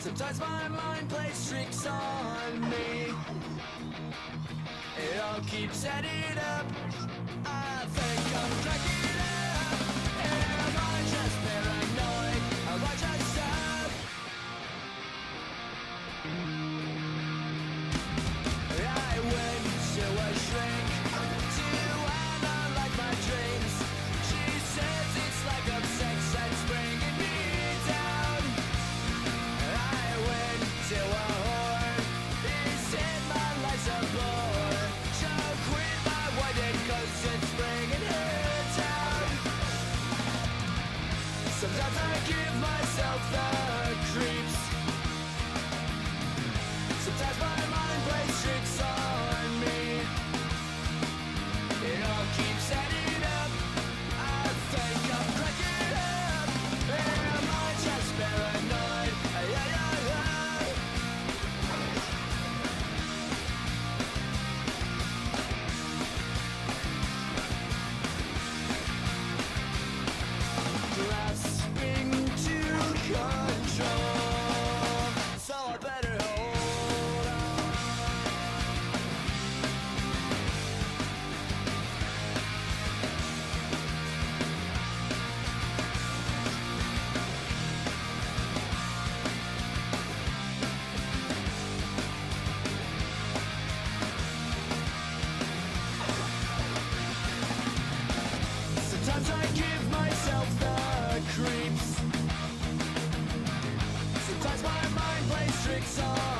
Sometimes my mind plays tricks on me. It all keeps adding up. I think I'm cracking Sometimes I give myself the creeps. Creeps. Sometimes my mind plays tricks on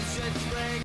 it's bringing